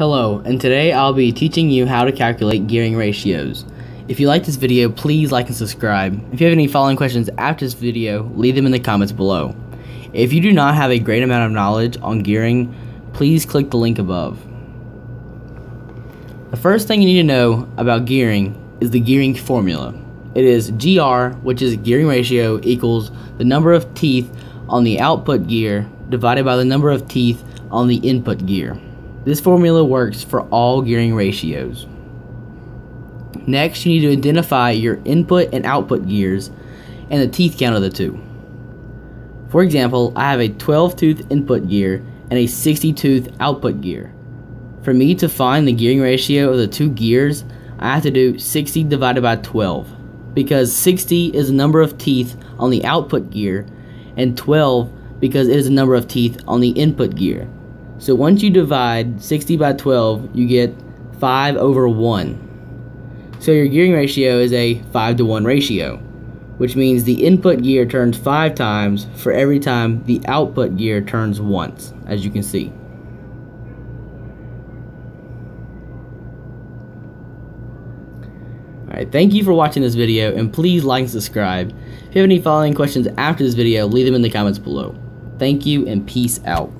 Hello, and today I'll be teaching you how to calculate gearing ratios. If you like this video, please like and subscribe. If you have any following questions after this video, leave them in the comments below. If you do not have a great amount of knowledge on gearing, please click the link above. The first thing you need to know about gearing is the gearing formula. It is GR, which is gearing ratio, equals the number of teeth on the output gear divided by the number of teeth on the input gear. This formula works for all gearing ratios. Next, you need to identify your input and output gears and the teeth count of the two. For example, I have a 12 tooth input gear and a 60 tooth output gear. For me to find the gearing ratio of the two gears, I have to do 60 divided by 12 because 60 is the number of teeth on the output gear and 12 because it is the number of teeth on the input gear. So once you divide 60 by 12, you get 5 over 1. So your gearing ratio is a 5 to 1 ratio, which means the input gear turns 5 times for every time the output gear turns once, as you can see. Alright, thank you for watching this video, and please like and subscribe. If you have any following questions after this video, leave them in the comments below. Thank you, and peace out.